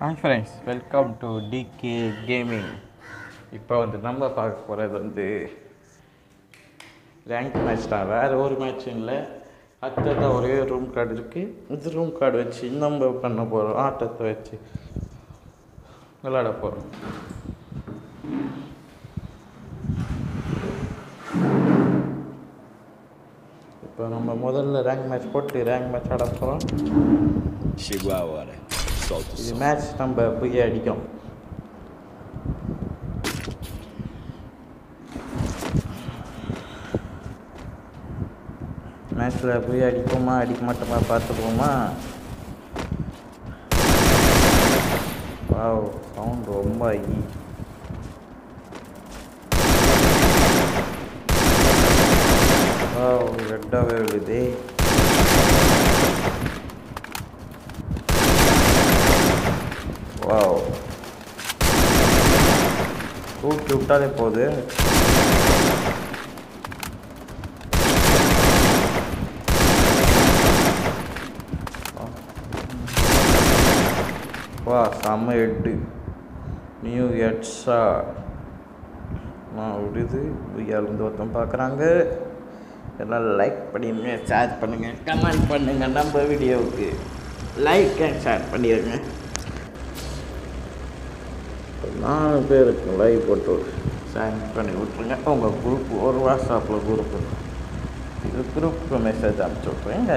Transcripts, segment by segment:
Hi friends welcome to DK gaming இப்போ வந்து நம்ம பார்க்க போகிறது வந்து ரேங்க் மேட்ச் தான். வேறு ஒரு மேட்ச்சும் இல்லை. அடுத்ததான் ஒரே ரூம் கார்டு இருக்குது இந்த ரூம் கார்டு வச்சு நம்ம பண்ண போகிறோம் ஆட்டத்தை வச்சு விளாட போகிறோம் இப்போ நம்ம முதல்ல ரேங்க் மேட்ச் போட்டு ரேங்க் மேட்ச் ஆட போகிறோம். Solta o இது மேட்ச் நம்ம போய் அடிக்கும். மேட்ச்சில் போய் அடிப்போமா அடிக்க மாட்டோமா பார்த்துப்போமா? வாவ் சவுண்ட் ரொம்ப ஆகி வாவ் ரெட்டாகவே விழுதே. வாவ். தூக்கி விட்டாலே போகுது வா செம்ம எட்டு. நியூ ஹெட்ஸா நான் விடுது. இருந்து ஒருத்தன் பார்க்குறாங்க. எல்லாம் லைக் பண்ணிடுங்க ஷேர் பண்ணுங்கள் கமெண்ட் பண்ணுங்கள் நம்ம வீடியோவுக்கு லைக் அண்ட் ஷேர் பண்ணிடுங்க. நாலு பேருக்கு லைவ் போட்டு சைன் பண்ணி விட்ருங்க உங்கள் குரூப் ஒரு வாட்ஸ்அப்பில் குரூப் இது குரூப்புக்கு மெசேஜ் அனுப்பிச்சி விட்ருங்க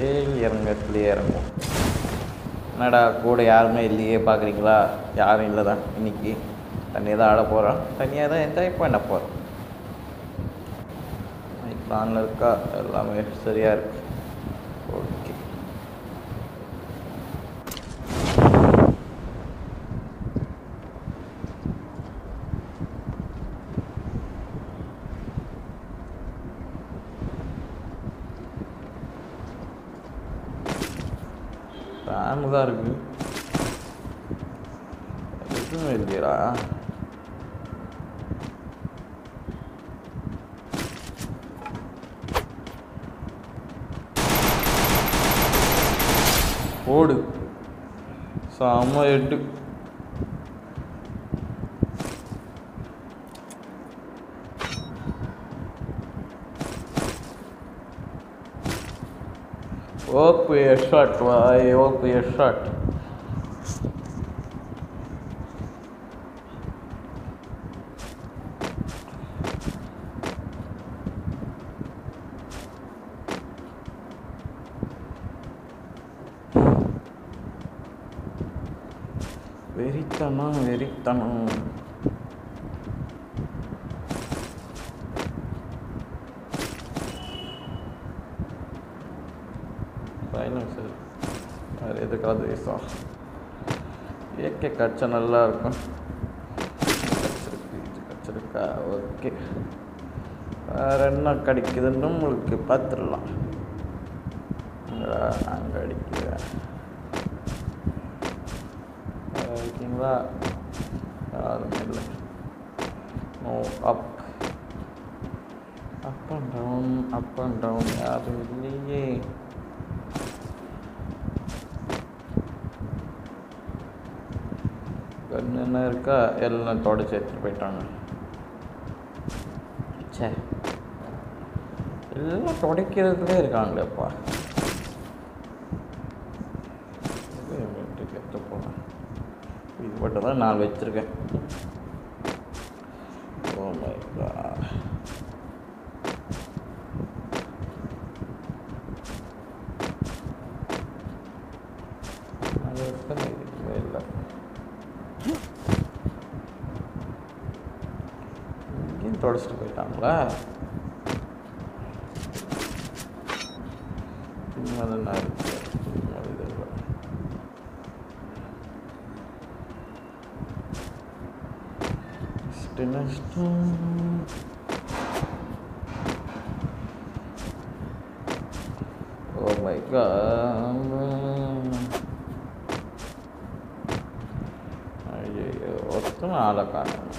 ஏய் இறங்கத்துலேயே இறங்கும் என்னடா கூட யாருமே இல்லையே பார்க்குறீங்களா யாரும் இல்லை தான் இன்னைக்கு. தனியாக தான் ஆட போகிறோம் தனியாக தான் என்ஜாய் பண்ண போகிறோம் பிளானில் இருக்கா எல்லாமே சரியாக இருக்கு ஓகே ஃபேனு தான் இருக்கு எதுவுமே இல்லையடா ஓடு செம்ம எட்டு ஓப்பு ஷாட் வாய் ஓப்பு ஷாட் ஏகே நல்லா இருக்கும். கச்சிருக்கு கச்சிருக்கா ஓகே வேறு என்ன கிடைக்குதுன்னு உங்களுக்கு பார்த்துடலாம். அங்கே அடிக்கிறேன். இருக்கீங்களா? யாரும் இல்லை. No up up and down up and down யாரும் இல்லையே. என்னென்ன இருக்கா எல்லாம் தொடச்சி எடுத்துகிட்டு போயிட்டாங்க. சே எல்லாம் துடைக்கிறதுலே இருக்காங்களேப்பா. இது எடுத்து இது மட்டும் தான் நான் வச்சுருக்கேன் ஓ மை காட் அது எத்தனை இதுவே இல்லை இங்கேயும் தொடச்சிட்டு போயிட்டாங்களா இன்னும் தான் இருக்கு இன்னும் இது இல்லை Next, next. Oh my god. ஐயோ ஒருத்தனும் ஆளை காணும்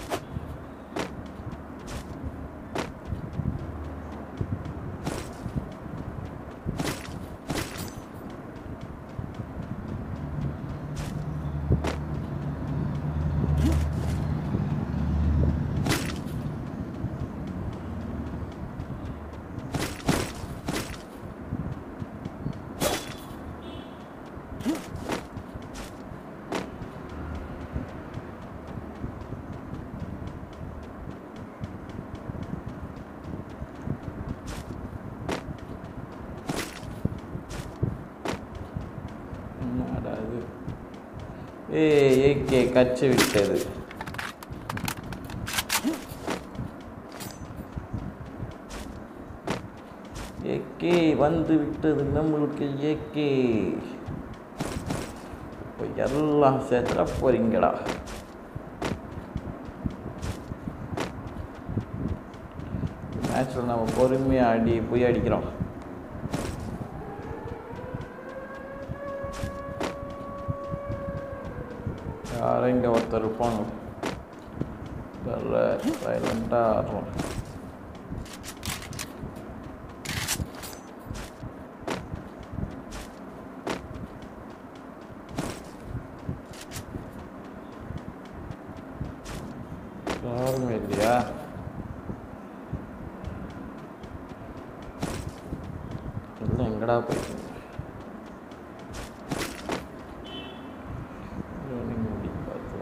ஏ ஏகே கச்சு விட்டது. ஏகே வந்து விட்டது நம்மளுக்கு ஏகே இப்போ எல்லாம் செத்துற போறீங்கடா மேட்ச்சில் நம்ம பொறுமையாக அடி போய் அடிக்கிறோம் யாரும் இங்கே ஒருத்தர் இருப்பாங்க சைலண்ட்டாக ஆடுறோம் யாருமே இல்லையா இல்லை எங்கடா போயிட்டு முடி பார்த்து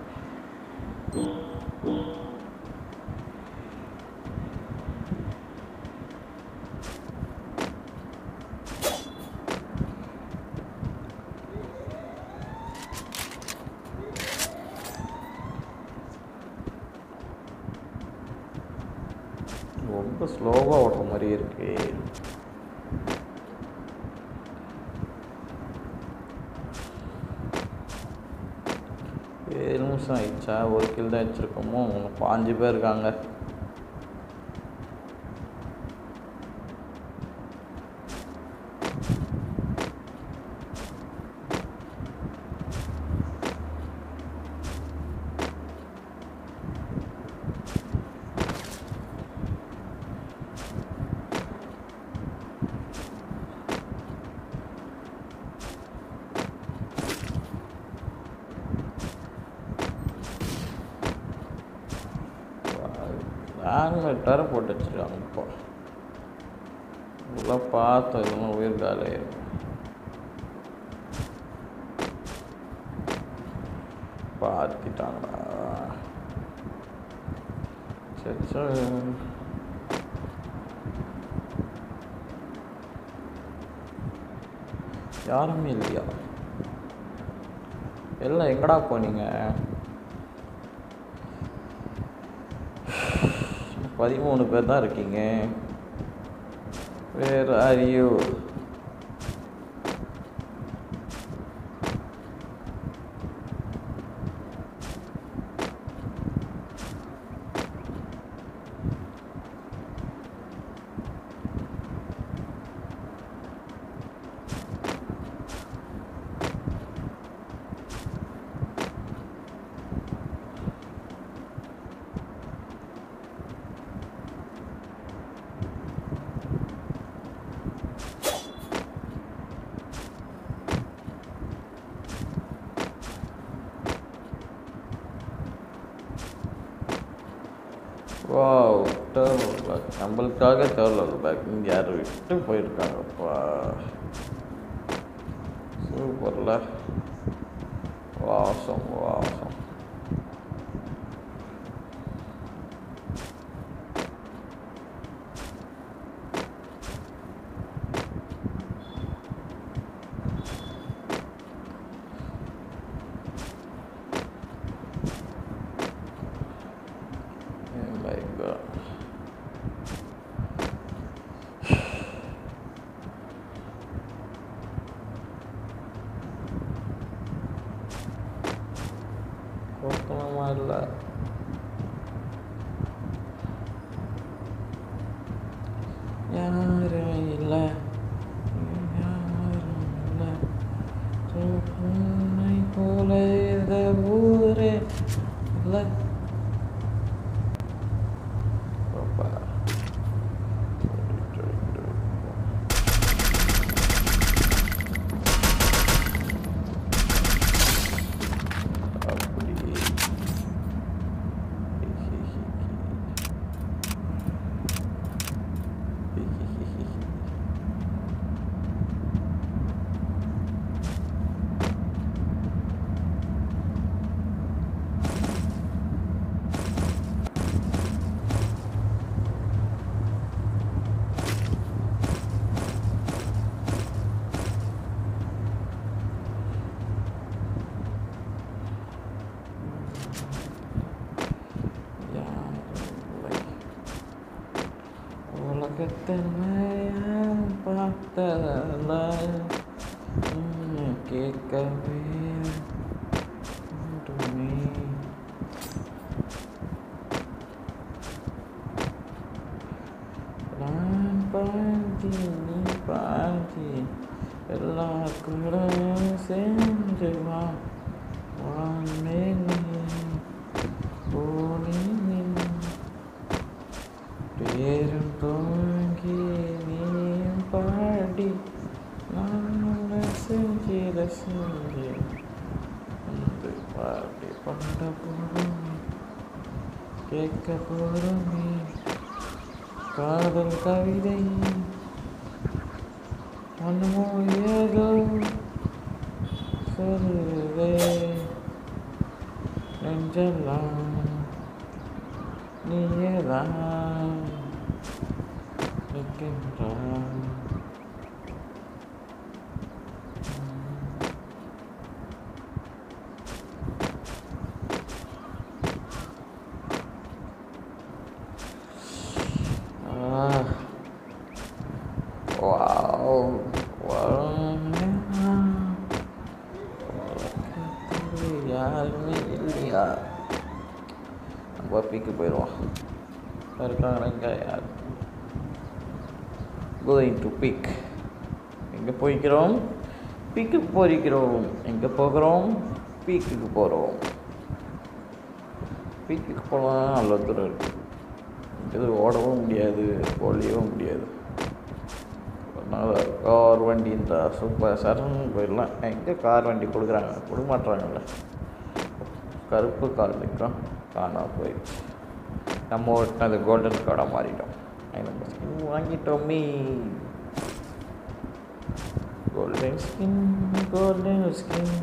ரொம்ப ஸ்லோவாக ஓடுற மாதிரி இருக்கு. ஏழு நிமிஷம் ஆயிடுச்சா? ஒரு கில் தான் வச்சுருக்கோமோ? பாஞ்சு பேர் இருக்காங்க ஹேல்மெட் வேறு போட்டு வச்சுருக்காங்க இப்போ இதெல்லாம் பார்த்தோம் இதெல்லாம் உயிர் காலே பார்த்துட்டாங்களா சரி சரி யாருமே இல்லையா எல்லாம் எங்கடா போனீங்க பதிமூணு பேர் தான் இருக்கீங்க. வேர் ஆர் யூ வாவ் டேர்னல் பேக் நம்மளுக்காக டேர்னல் பேக் இங்கே யார் விட்டு போயிருக்காங்கப்பா சூப்பரில். எத்தனையா பார்த்தல பீக்கு போரிக்கிறோம் எங்கே போகிறோம்? பீக்குக்கு போகிறோம் பீக்குக்கு போனால் நல்ல தூரம் இருக்குது இது ஓடவும் முடியாது ஓடவும் முடியாது. அதனால் கார் வண்டி இந்த சூப்பர் சரண் போயிடலாம் எங்கே கார் வண்டி கொடுக்குறாங்க? கொடுக்க மாட்றாங்கல்ல கருப்பு கார் நிற்கும். காணா போயிடுச்சு நம்ம ஓட்டினது கோல்டன் கார்டாக மாறிட்டோம். வாங்கிட்டோமே. கோல்டன் ஸ்கின் கோல்டன் ஸ்கின்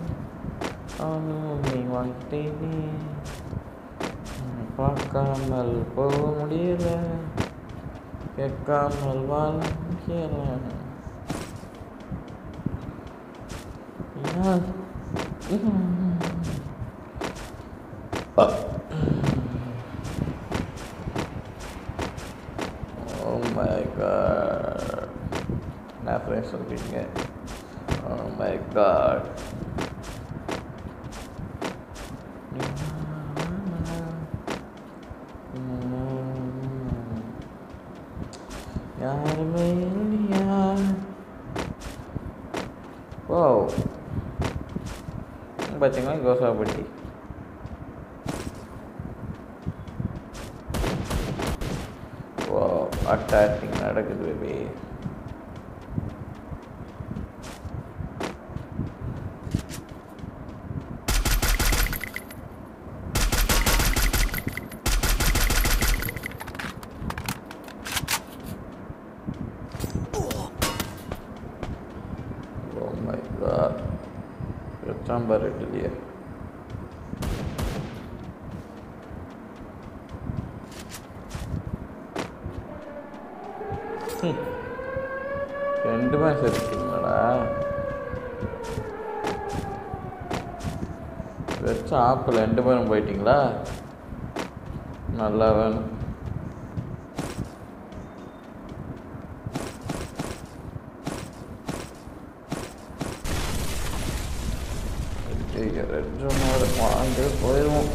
நீ வாங்கிட்டேனே உன்னை பார்க்காமல் போக முடியல கேட்காமல் வாழ முடியல யார் ஓ 我喝不 ரெண்டுமே செத்துட்டீங்களா வச்ச ஆப்பிள் ரெண்டு பேரும் போயிட்டீங்களா நல்லா வேணும் ஐயோ, ரெண்டு மாடு வாங்க போயிடுவோம்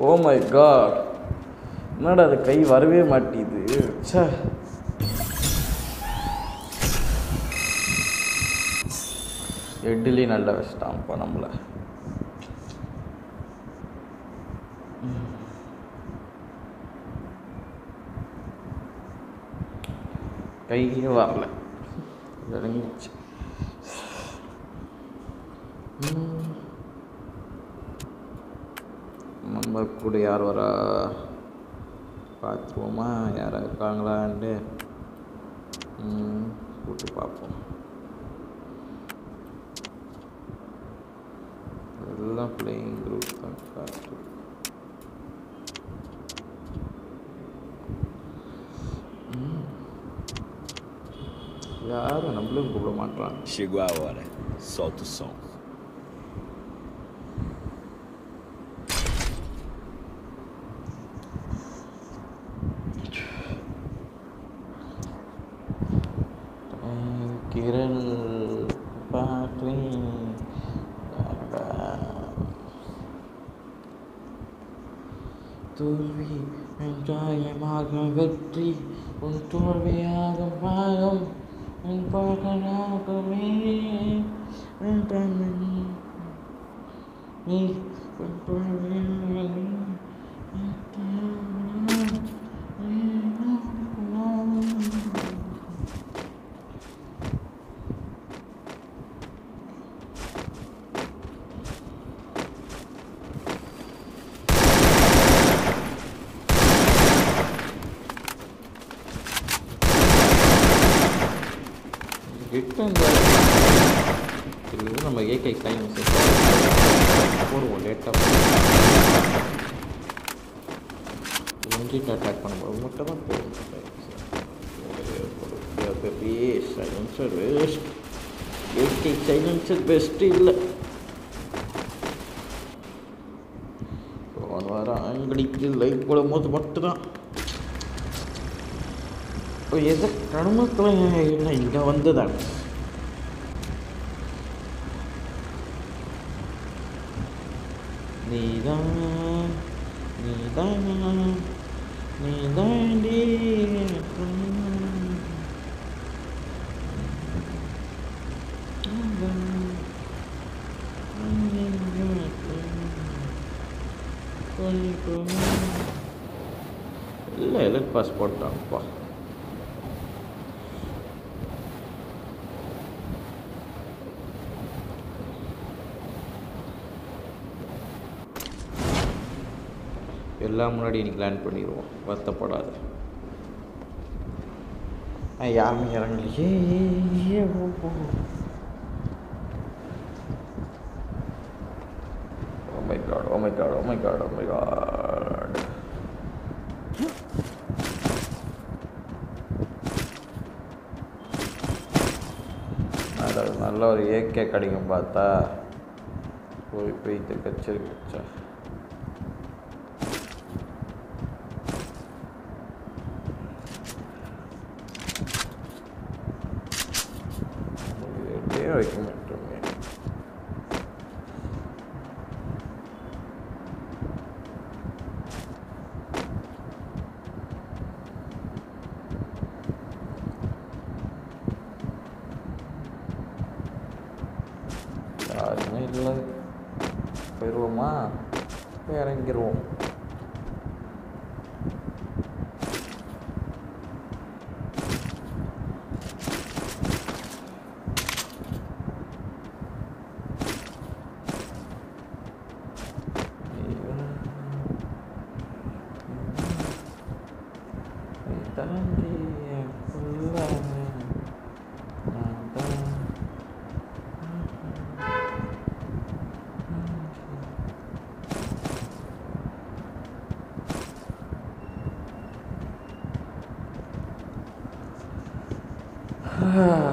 ஓ மை காட் என்னடா அது கை வரவே மாட்டேது ச்சே. ஹெட்லேயும் நல்லா வச்சிட்டான்ப்பா நம்மளை. கையே வரல. இறங்கிச்சு ம். நம்ம கூட யார் வரா? பார்த்துருவோமா? யாராக இருக்காங்களான்ட்டு. கூப்பிட்டு பார்ப்போம். எல்லாம் பிளேயிங் குரூப் தான் காட்டு யாரும் நம்மளும் கூப்பிட மாட்டான் Chegou a hora. away கடுமத்தில் இல்லை இங்கே வந்துதான் நீதான் நீதான் நீதாண்டி இல்லை எலக்ட் பாஸ் போட்டான்ப்பா எல்லாம் முன்னாடி நீ பிளான் பண்ணிடுவோம் வருத்தப்படாத யாருமே இறங்கலையே ஏ, ஓ, ஓ. My god, my god, oh my god, oh my god. அதாவது நல்ல ஒரு ஏகே கிடைக்கும் பார்த்தா போய் போய் கச்சேரி வச்சா எப்படியே வைக்க மாட்டோமே யாருமே இல்லை போயிடுவோமா போய் இறங்கிடுவோம் தாண்டி ஃபுல்லாக நான் தான் யாருமே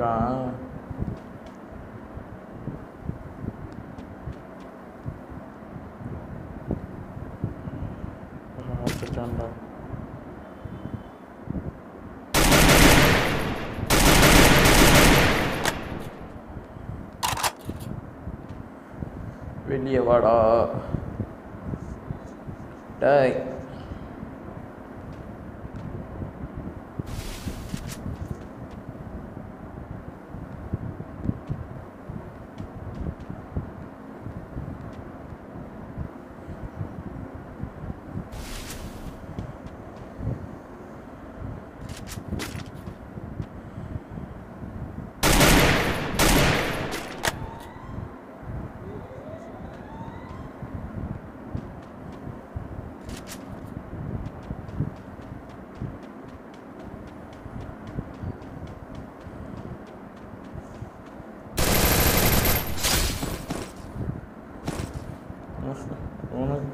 இருக்கான். பார்த்துட்டான்டா வெளியே வாடா. டேய்.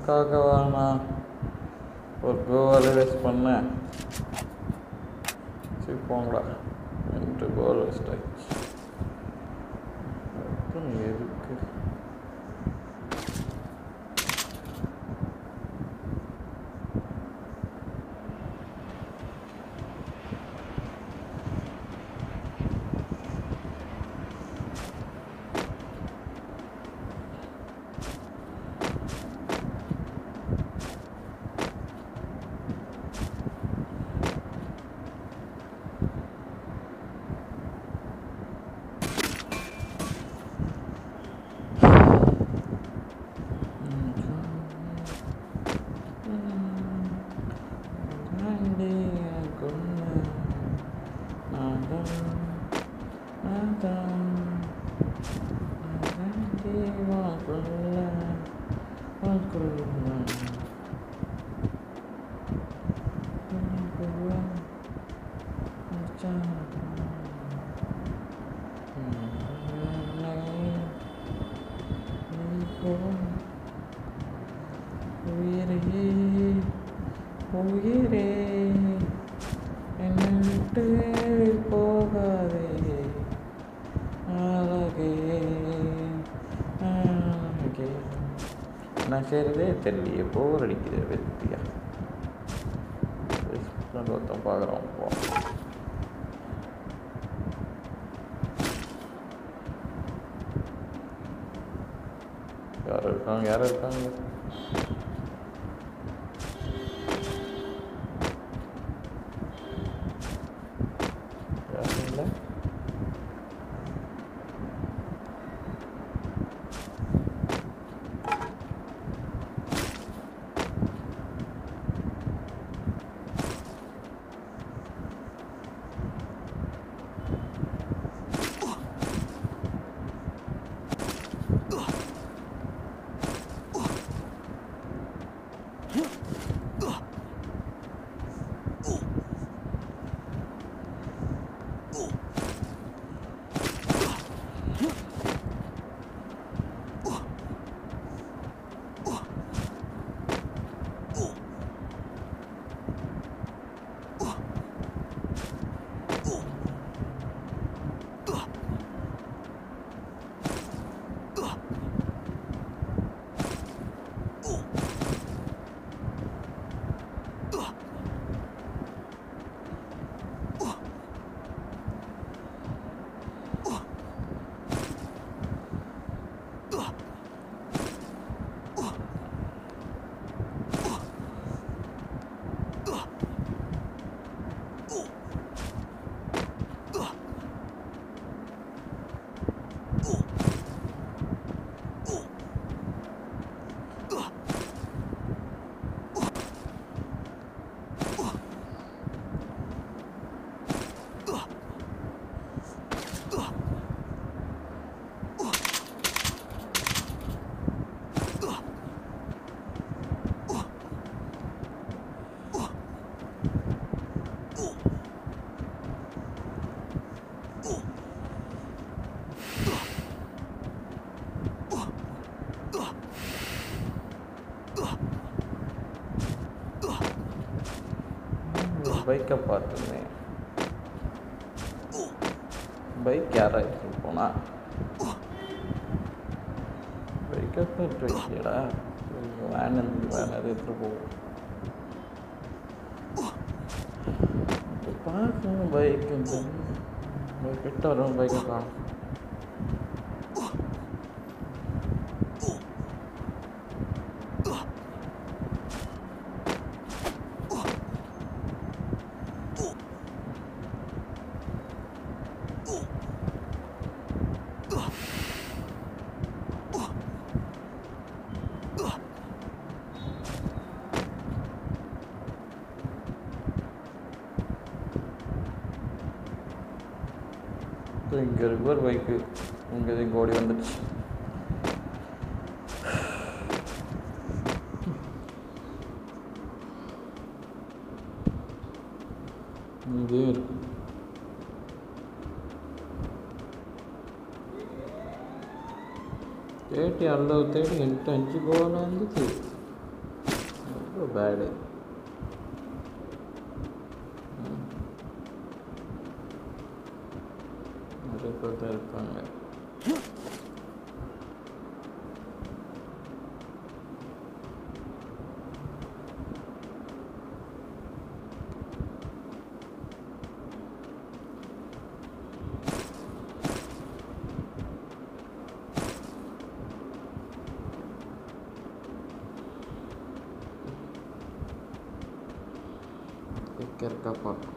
உனக்காகவா நான் ஒரு கோவால் வேஸ்ட் பண்ணேன் சரி போங்களா ரெண்டு கோல் வேஸ்ட் ஆகிடுச்சு எது எதுக்கு உயிரே உயிரே என்னை விட்டு போகாதே அழகே அழகே நான் செய்கிறதே தெரியலையே போர் அடிக்குது வெத்தியா ஒருத்தன் பார்க்குறோம் போ. யாரும் இருக்காங்க யாரும் இருக்காங்க. பைக்கை பார்த்துருந்தேன் பைக் யாரா எடுத்துட்டு போனா? பைக்கை எடுத்து வைக்கடா வேன் இருந்து வேன் அது எடுத்துட்டு போகும் பார்க்கணும் பைக் கிட்ட வரும் பைக்கை காணும். Twenty goal on the three. Not so bad. Hmm. Not a முடியாது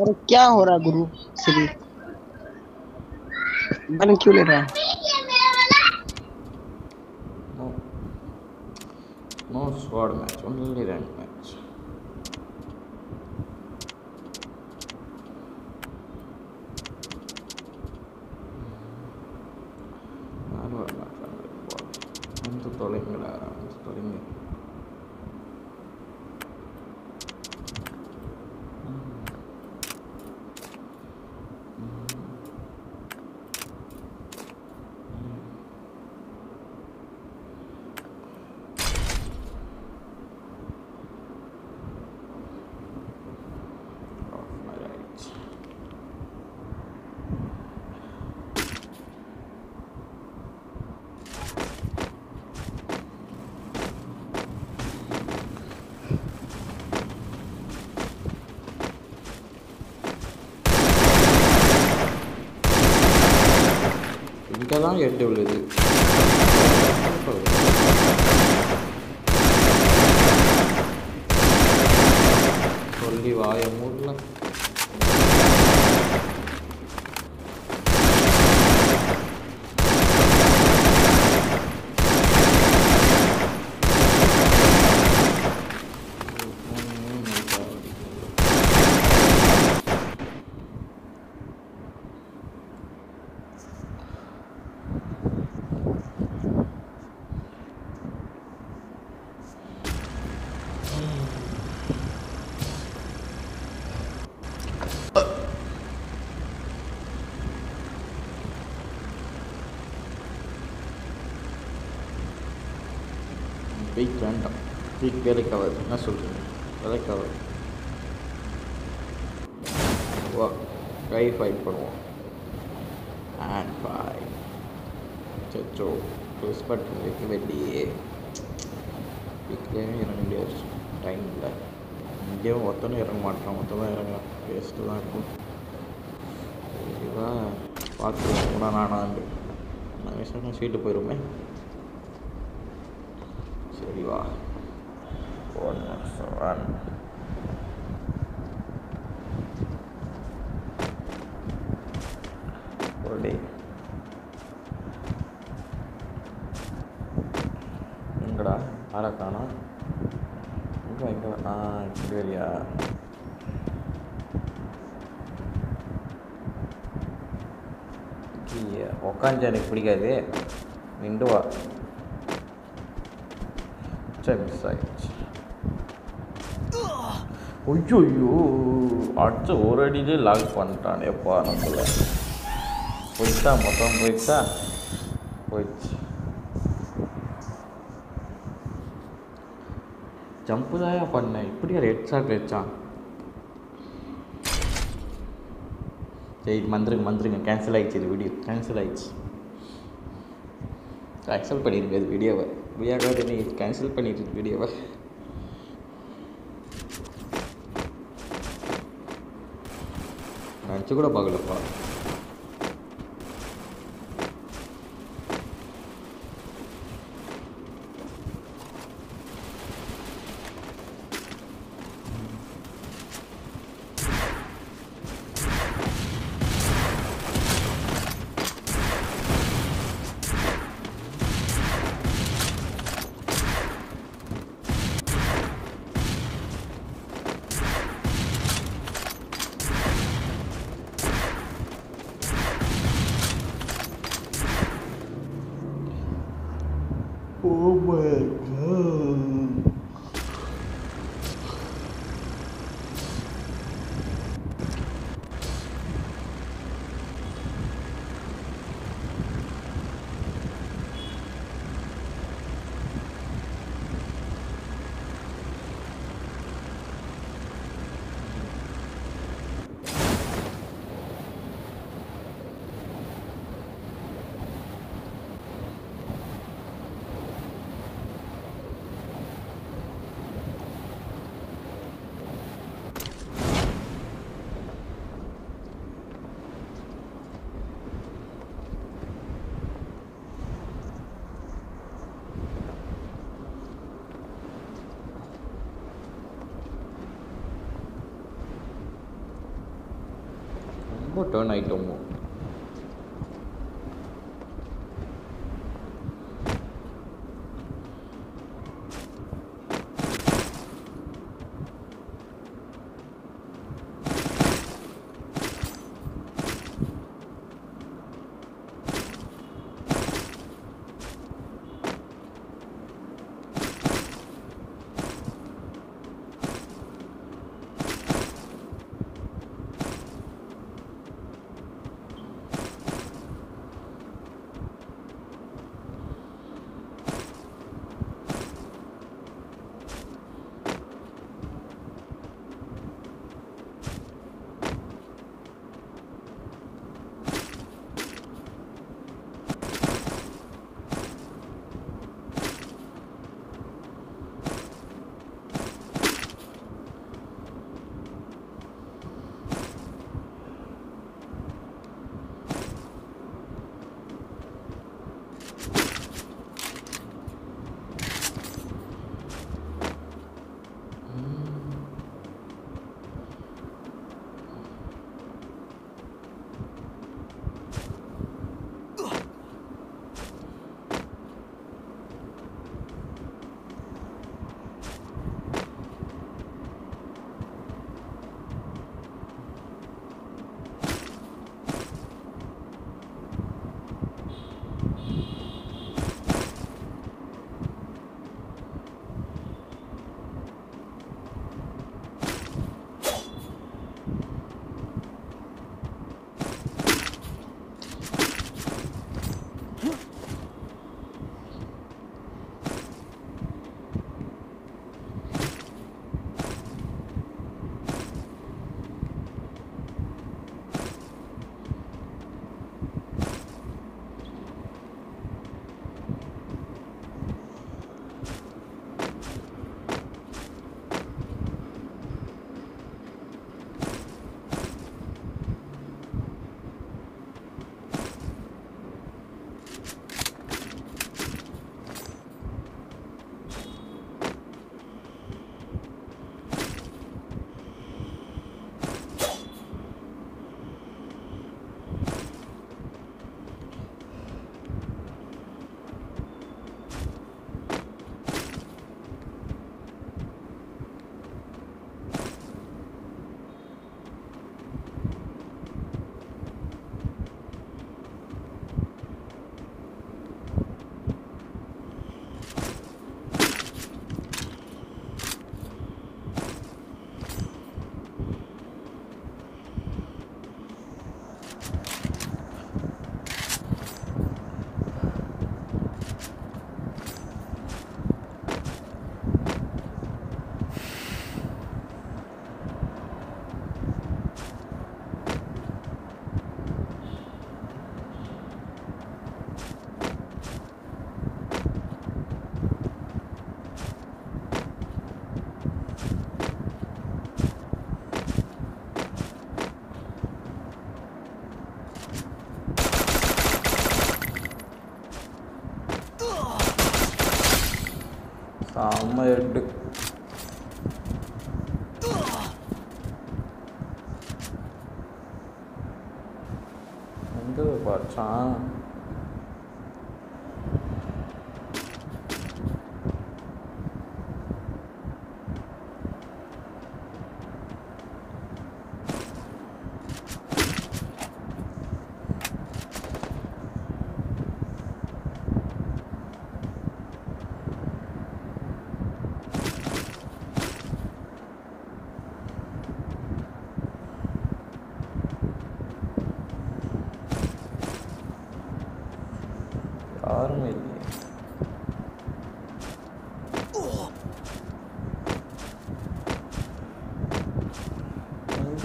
अरे क्या हो रहा गुरु? श्री बन क्यों ले रहा है? No No match only only இங்கே தான் எட்டு விழுது. சொல்லி வாய மூடல பீக் வேண்டாம் பீக் என்ன சொல்கிறது வேலைக்கு வா கை ஃபைட் பண்ணுவோம். அண்ட் ஃபை சச்சோ ப்ளஸ் பட்டன் வைக்க வேண்டியே. வீட்லேயும் இறங்க முடியாது. டைம் இல்லை. இங்கேயும் ஒருத்தனும் இறங்க மாட்டான் மொத்தமாக இறங்கலாம். வேஸ்ட்டு தான் இருக்கும். இதுதான் பார்த்து நானாக நானாண்டு நான் விஷயம் சீட்டு போயிருமே. சரி வா. ஒன் ஒன் ஒடி எங்கடா? ஆளை காணோம். எங்கே எங்கே ஆ இப்படி உக்காந்து எனக்கு பிடிக்காது. நின்று வா சரி மிஸ் ஆயிடுச்சு. ஐயோ அடிச்ச ஒரு அடியிலே லாக் பண்ணிட்டான். எப்பா நம்மள? போயிட்டா மொத்தம் போயிட்டா? போயிடுச்சு. ஜம்ப்பு தாயா பண்ணேன். இப்படியா ரெட் ஷாட் வச்சான்? சரி மந்திருங்க மந்திருங்க. கேன்சல் ஆகிடுச்சு இது வீடியோ கேன்சல் ஆகிடுச்சு கேன்சல் பண்ணிருங்க இது வீடியோவை வீடியோக்காக நீ கேன்சல் பண்ணிட்டு வீடியோவை நினச்சி கூட பார்க்கலப்பா எங்கே டேர்ன் ஆகிட்டோமோ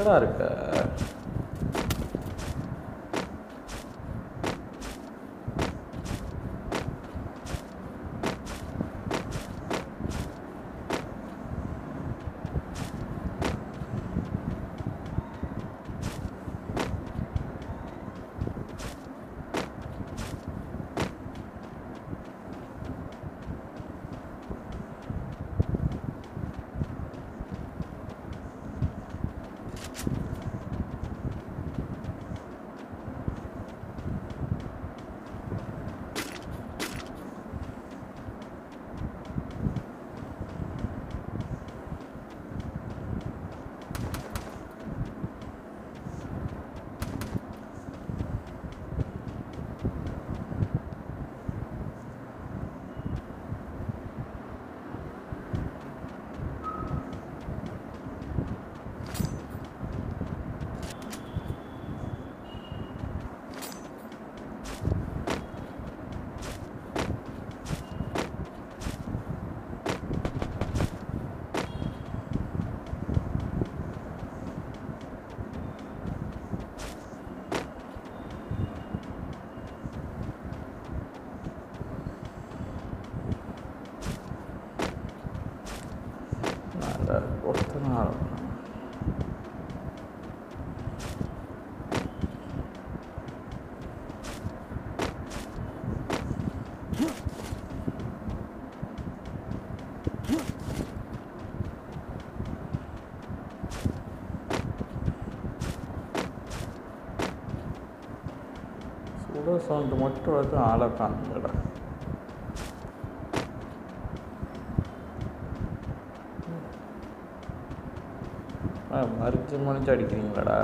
எங்கடா சவுண்ட் மட்டும் வந்து ஆளை காணுங்கடா ஆ மறிச்சு மறிச்சு அடிக்கிறீங்களாடா?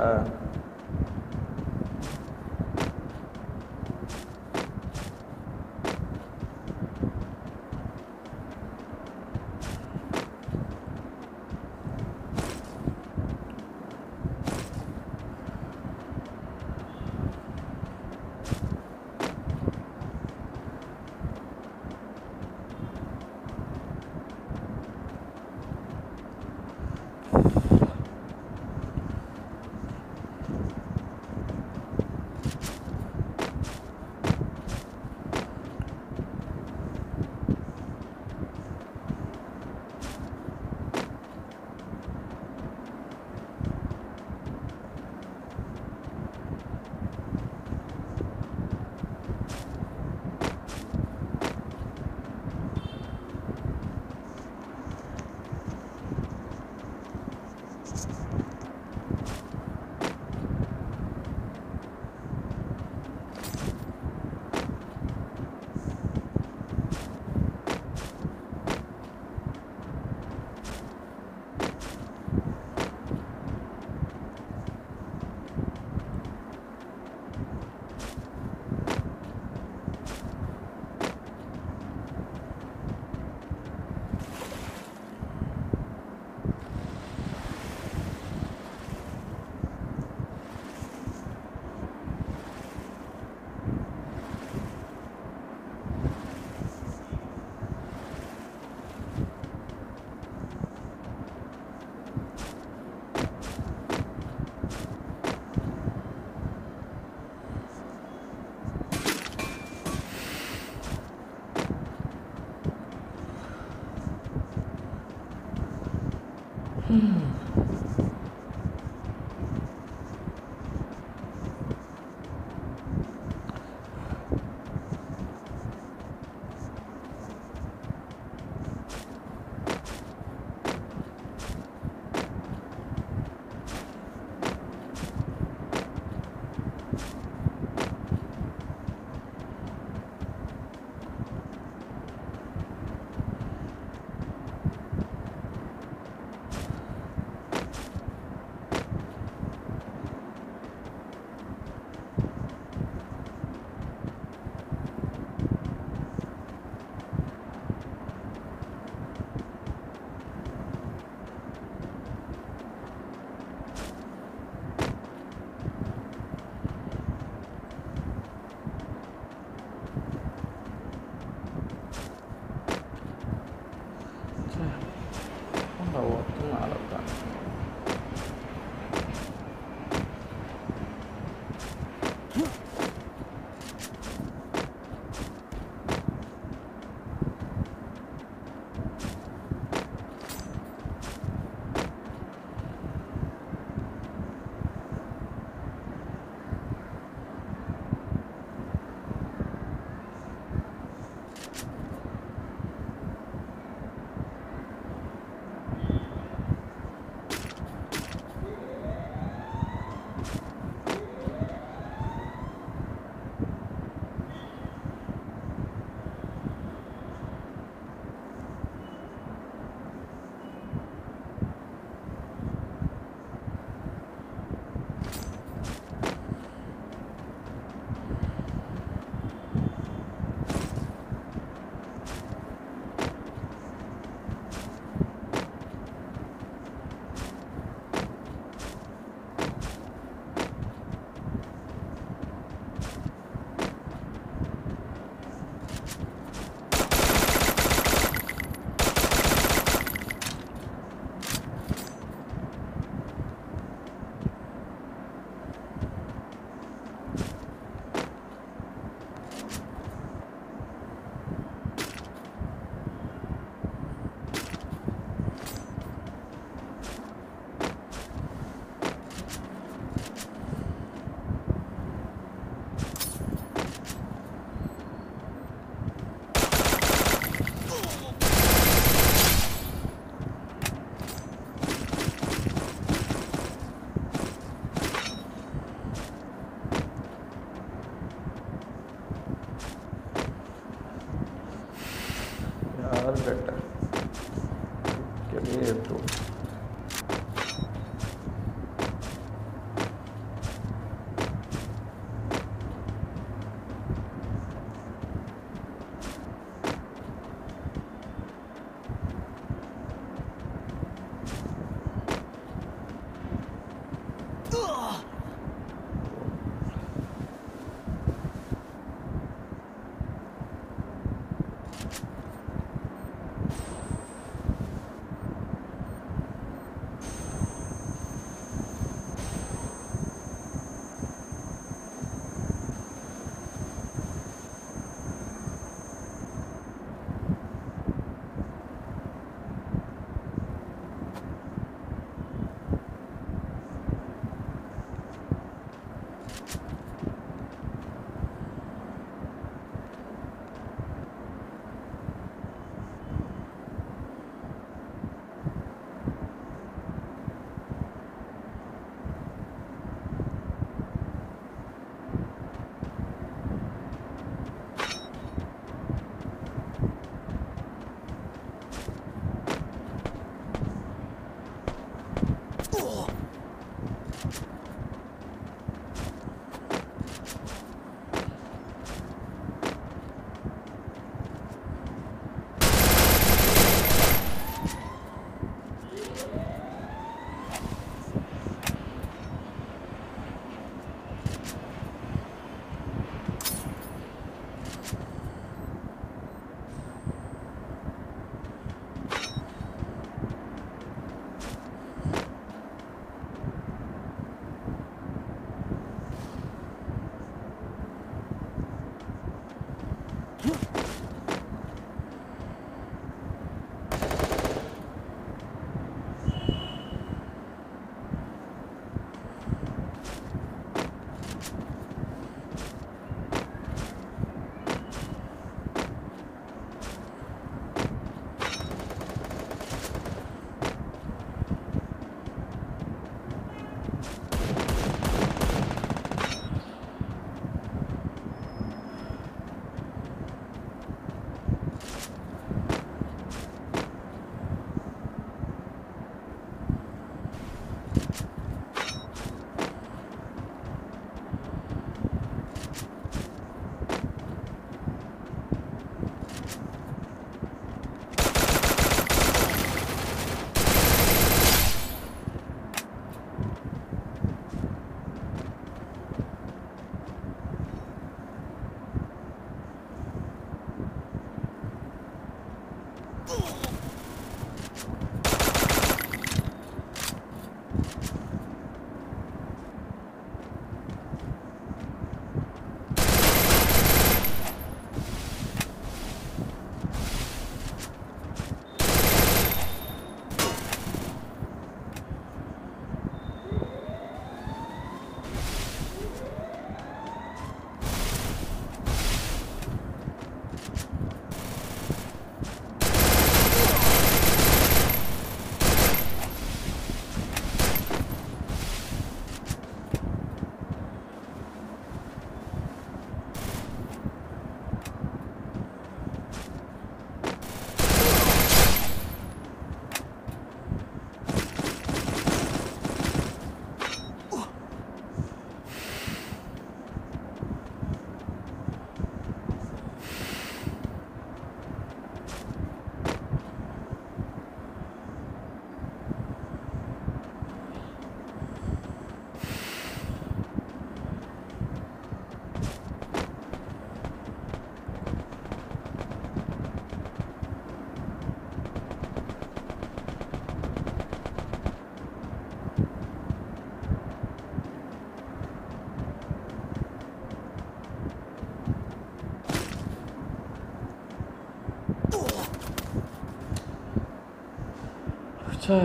ச்சே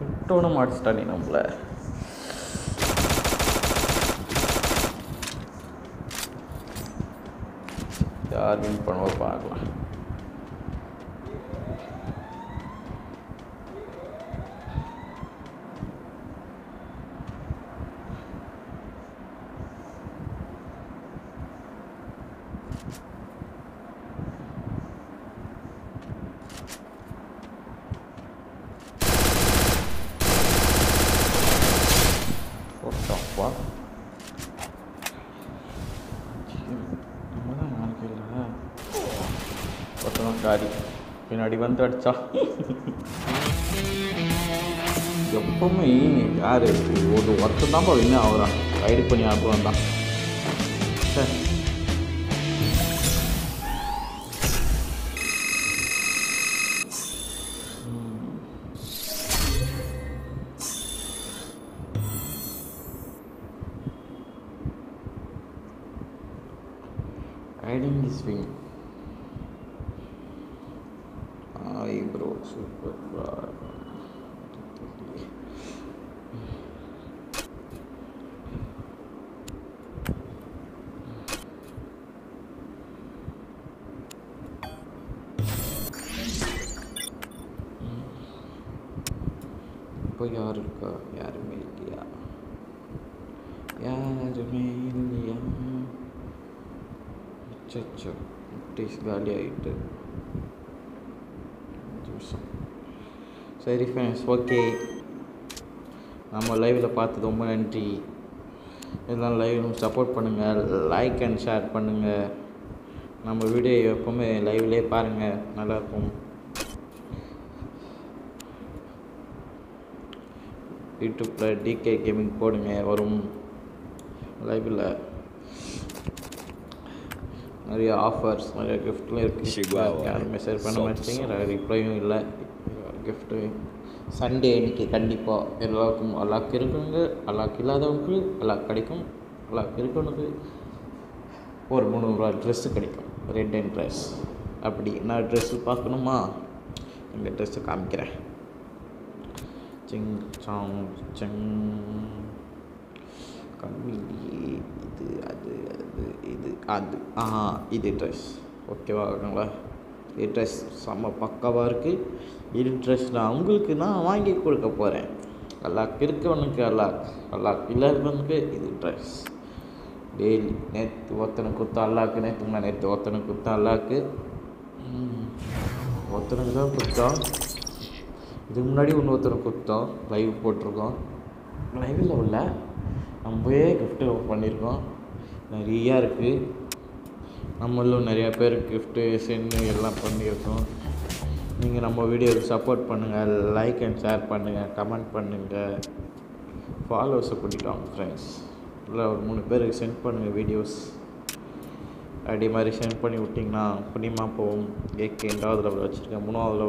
விட்டோன்னு மாடிச்சிட்டா நீ நம்மள. யார் வின் பண்ணுவா பார்க்கலாம். அடி வந்து அடிச்சா. எப்பவுமே யார் ஒரு ஒருத்தர் தான்ப்பா வின்னு ஆகுறான் ரைடு பண்ணி ஆடுவான் தான் காலி சரி ஃப்ரெண்ட்ஸ் ஓகே நம்ம லைவில் பார்த்து ரொம்ப நன்றி. இதெல்லாம் லைவ் சப்போர்ட் பண்ணுங்கள் லைக் அண்ட் ஷேர் பண்ணுங்கள் நம்ம வீடியோ எப்போவுமே லைவ்லேயே பாருங்கள் நல்லாயிருக்கும் யூடியூப்பில் டிகே கேமிங் போடுங்க. வரும். லைவில் நிறைய ஆஃபர்ஸ் நிறைய கிஃப்ட்லாம் இருக்குது. யாரும் மெசேஜ் பண்ண மாட்டீங்க ரிப்ளையும் இல்லை. கிஃப்ட்டு சண்டே அன்றைக்கி கண்டிப்பாக எல்லாருக்கும் அல்லாக்கு இருக்கிறவங்க அல்லாக்கு இல்லாதவங்களுக்கு அல்லாக்கு கிடைக்கும் அல்லாக்கு இருக்கிறவனுக்கு ஒரு முந்நூறுரூவா ட்ரெஸ்ஸு கிடைக்கும். ரெட் அண்ட் ட்ரெஸ் அப்படி நான் ட்ரெஸ்ஸு பார்க்கணுமா? இந்த ட்ரெஸ்ஸை காமிக்கிறேன். சிங் சாங் செங். கம்மிலி இது அது அது இது அது. ஆ இது ட்ரெஸ் ஓகேவா இருக்குங்களா இது ட்ரெஸ் செம்ம பக்காவாக இருக்குது இது ட்ரெஸ் நான் உங்களுக்கு நான் வாங்கி கொடுக்க போகிறேன் அல்லாக் இருக்கவனுக்கு அல்லாக் அல்லாக் இல்லாதவனுக்கு இது ட்ரெஸ் டெய்லி நேற்று ஒத்தனை கொடுத்தா அல்லாக்கு நேற்று நான் நேற்று ஒத்தனை கொடுத்தா அல்லாக்கு. ஒத்தனுக்கு ஒருத்தனுக்கு தான் கொடுத்தான் இதுக்கு முன்னாடி இன்னொருத்தனை கொடுத்தோம். லைவ் போட்டிருக்கோம். லைவில் உள்ள? நம்மவே கிஃப்ட்டு பண்ணியிருக்கோம் நிறையா இருக்குது நம்மளும் நிறையா பேர் கிஃப்ட்டு சென்னு எல்லாம் பண்ணியிருக்கோம். நீங்கள் நம்ம வீடியோவுக்கு சப்போர்ட் பண்ணுங்கள் லைக் அண்ட் ஷேர் பண்ணுங்கள் கமெண்ட் பண்ணுங்கள் ஃபாலோவர்ஸை கூட்டிட்டோம் ஃப்ரெண்ட்ஸ் இல்லை ஒரு மூணு பேருக்கு சென்ட் பண்ணுங்கள் வீடியோஸ் அப்படி மாதிரி சென்ட் பண்ணி விட்டிங்கன்னா புண்ணியமாக போகும். ஏகே ரெண்டாவது லெவல் வச்சுருக்கேன். மூணாவது லெவல்